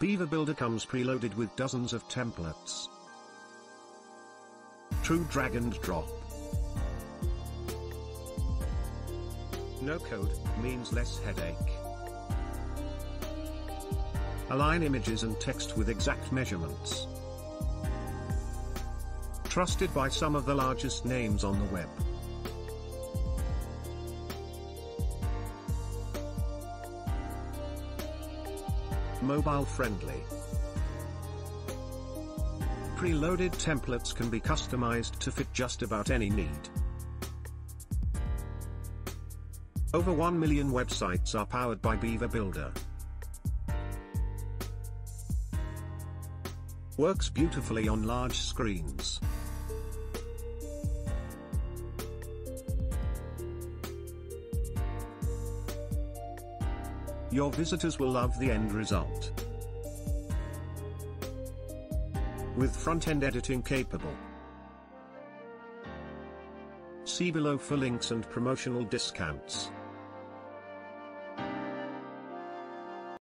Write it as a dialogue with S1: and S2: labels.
S1: Beaver Builder comes preloaded with dozens of templates. True drag and drop. No code, means less headache. Align images and text with exact measurements. Trusted by some of the largest names on the web. Mobile friendly. Preloaded templates can be customized to fit just about any need. Over 1 million websites are powered by Beaver Builder. Works beautifully on large screens. Your visitors will love the end result. With front-end editing capable. See below for links and promotional discounts.